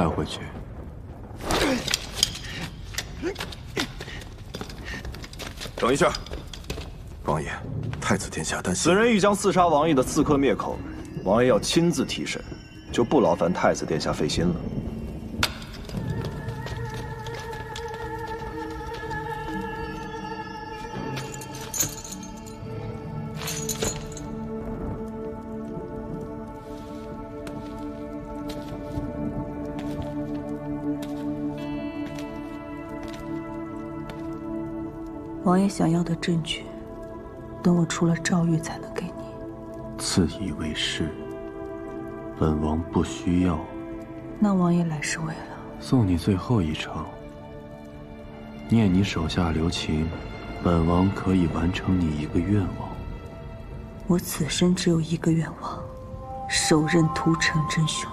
带回去。等一下，王爷，太子殿下担心。此人欲将刺杀王爷的刺客灭口，王爷要亲自提审，就不劳烦太子殿下费心了。王爷想要的证据，等我出了诏狱才能给你。自以为是，本王不需要。那王爷来是为了送你最后一程。念你手下留情，本王可以完成你一个愿望。我此生只有一个愿望，手刃屠城真凶。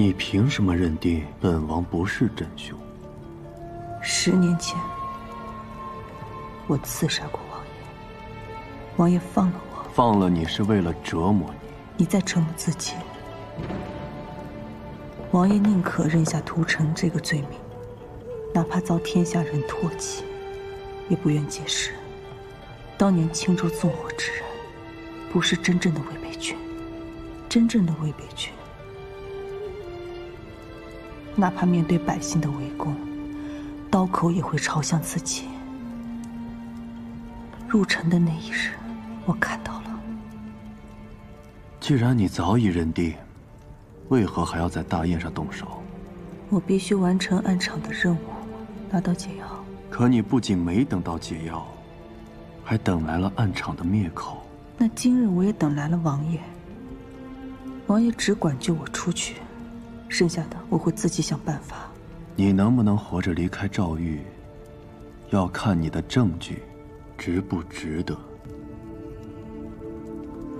你凭什么认定本王不是真凶？十年前，我刺杀过王爷，王爷放了我。放了你是为了折磨你。你在折磨自己。王爷宁可认下屠城这个罪名，哪怕遭天下人唾弃，也不愿解释，当年青州纵火之人，不是真正的魏北军，真正的魏北军。哪怕面对百姓的围攻，刀口也会朝向自己。入城的那一日，我看到了。既然你早已认定，为何还要在大宴上动手？我必须完成暗场的任务，拿到解药。可你不仅没等到解药，还等来了暗场的灭口。那今日我也等来了王爷。王爷只管救我出去。剩下的我会自己想办法。你能不能活着离开赵玉，要看你的证据值不值得。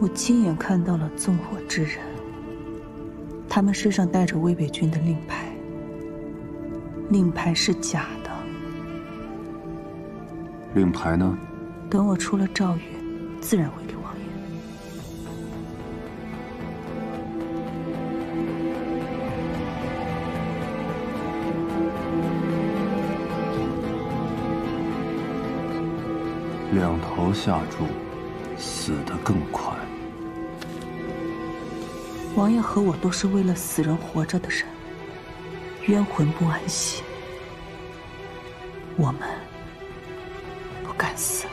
我亲眼看到了纵火之人，他们身上带着威北军的令牌，令牌是假的。令牌呢？等我出了诏狱，自然会给。两头下注，死得更快。王爷和我都是为了死人活着的人，冤魂不安息，我们不敢死。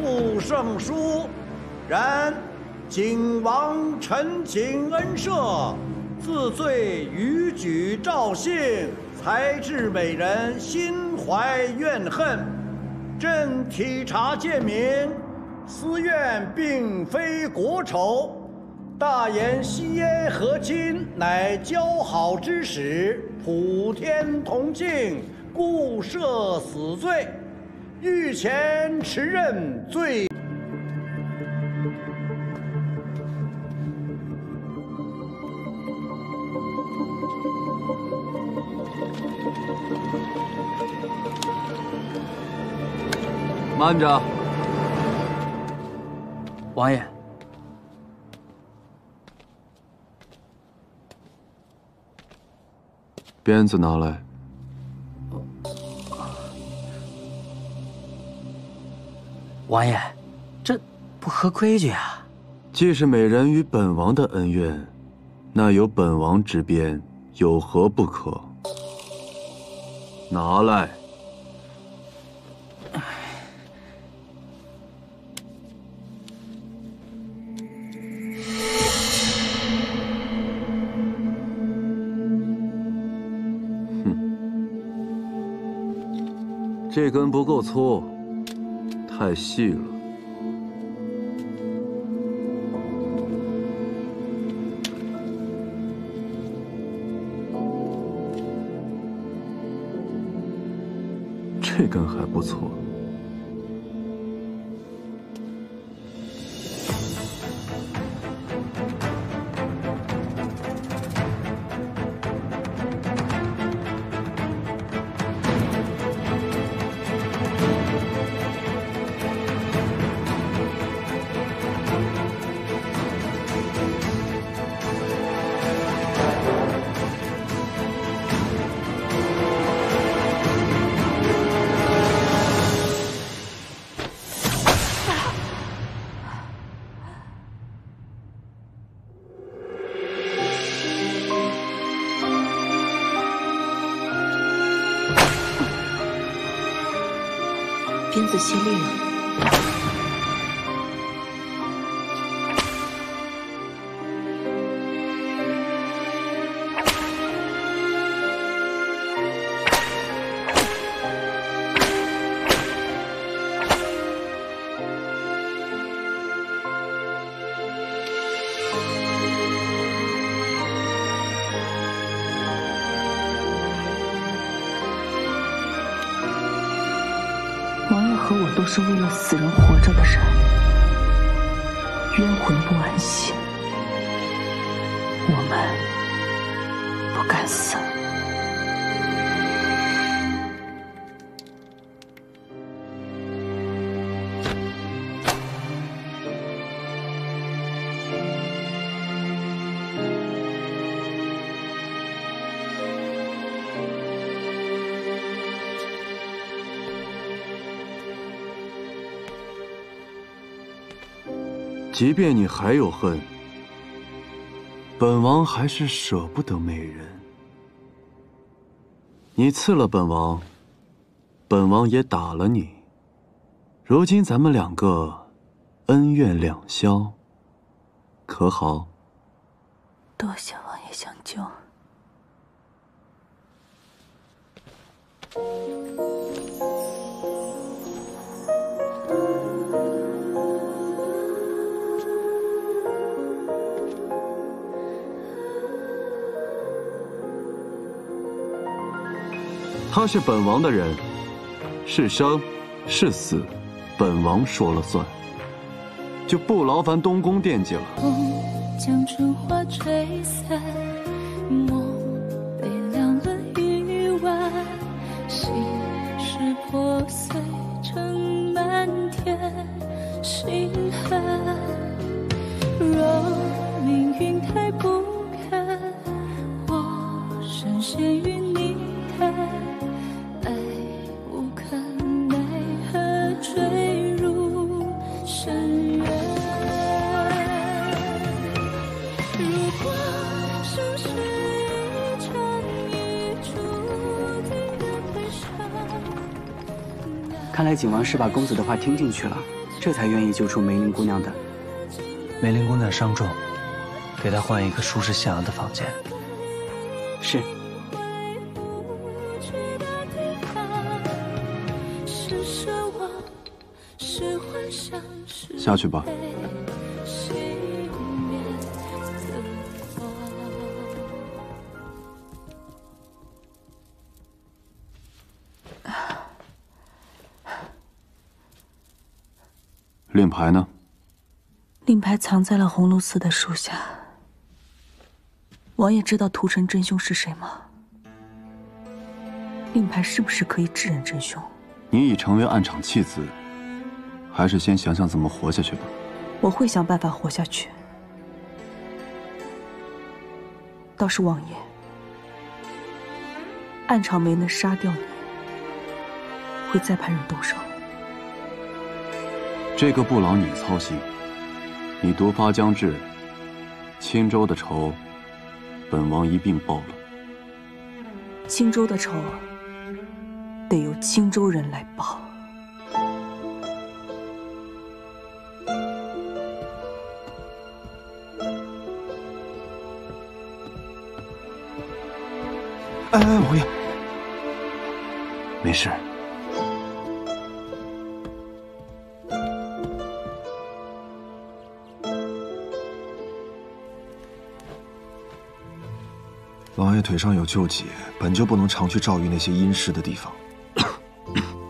不胜书。然景王陈情恩赦，自罪逾矩赵信，才智美人心怀怨恨。朕体察贱民，私怨并非国仇。大言西耶和亲，乃交好之始，普天同庆。故赦死罪，御前持认罪。慢着，王爷，鞭子拿来。王爷这不合规矩啊。既是美人与本王的恩怨那由本王执鞭有何不可？拿来。哼。这根不够粗。太细了。这根还不错。子泄力了。和我都是为了死人活着的人，冤魂不安息，我们不敢死。即便你还有恨，本王还是舍不得美人。你刺了本王，本王也打了你。如今咱们两个恩怨两消，可好？多谢王爷相救。他是本王的人，是生是死，本王说了算，就不劳烦东宫惦记了。风将春花吹散，看来景王是把公子的话听进去了，这才愿意救出梅林姑娘的。梅林姑娘伤重，给她换一个舒适向阳的房间。是。去的地方是奢望，是幻想，是下去吧。令牌呢？令牌藏在了红炉寺的树下。王爷知道屠城真凶是谁吗？令牌是不是可以指认真凶？你已成为暗场弃子，还是先想想怎么活下去吧。我会想办法活下去。倒是王爷，暗场没能杀掉你，会再派人动手。这个不劳你操心。你毒发将至，青州的仇，本王一并报了。青州的仇，得由青州人来报。哎哎，王爷，没事。王爷腿上有旧疾，本就不能常去赵玉那些阴湿的地方。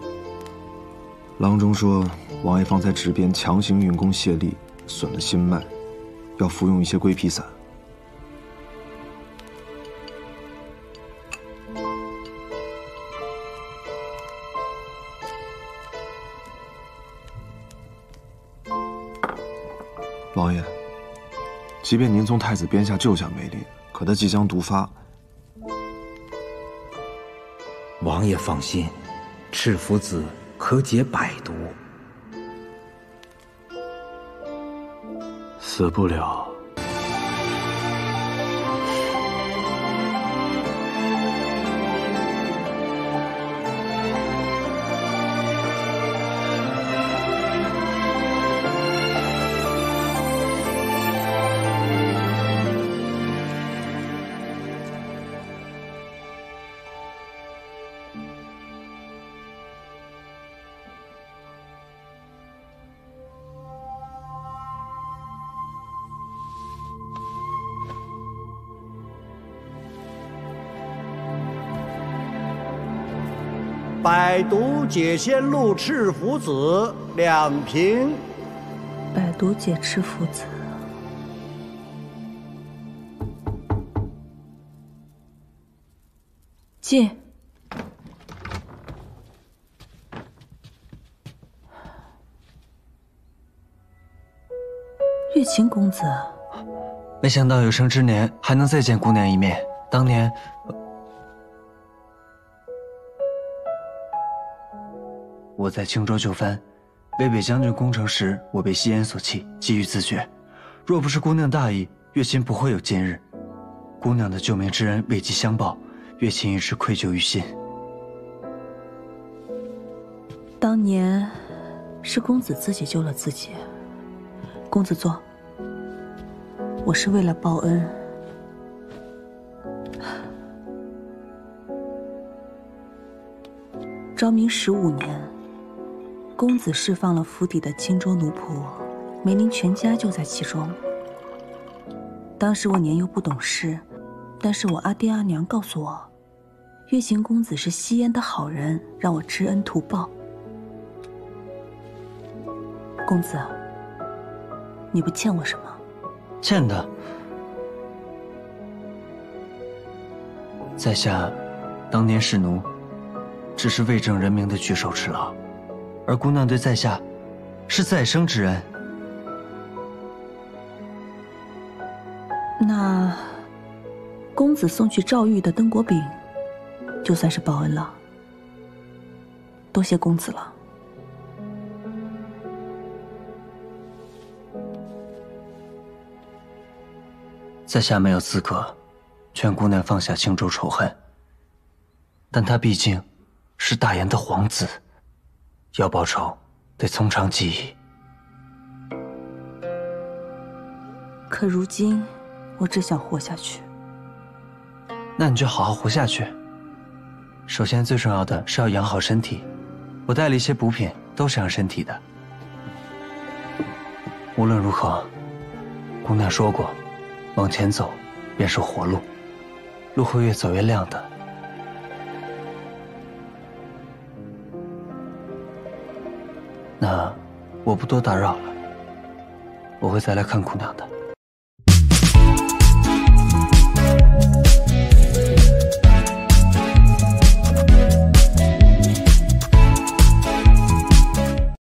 郎中说，王爷方才执鞭强行运功泄力，损了心脉，要服用一些归脾散。王爷，即便您从太子鞭下救下梅林，可他即将毒发。王爷放心，赤福子可解百毒。死不了。百毒解仙露赤福子两瓶。百毒解赤福子。进。月琴公子，没想到有生之年还能再见姑娘一面。当年，我在青州就藩，为北将军攻城时，我被吸烟所弃，急于自决。若不是姑娘大义，月琴不会有今日。姑娘的救命之恩未及相报，月琴一直愧疚于心。当年是公子自己救了自己。公子坐。我是为了报恩。昭明十五年，公子释放了府邸的青州奴仆，梅林全家就在其中。当时我年幼不懂事，但是我阿爹阿娘告诉我，月行公子是吸烟的好人，让我知恩图报。公子，你不欠我什么？欠的，在下当年是奴，只是为正人民的举手之劳，而姑娘对在下是再生之恩。那公子送去赵玉的灯果饼，就算是报恩了。多谢公子了。在下没有资格劝姑娘放下青州仇恨，但他毕竟是大燕的皇子，要报仇得从长计议。可如今，我只想活下去。那你就好好活下去。首先，最重要的是要养好身体。我带了一些补品，都是养身体的。无论如何，姑娘说过。往前走，便是活路，路会越走越亮的。我不多打扰了，我会再来看姑娘的。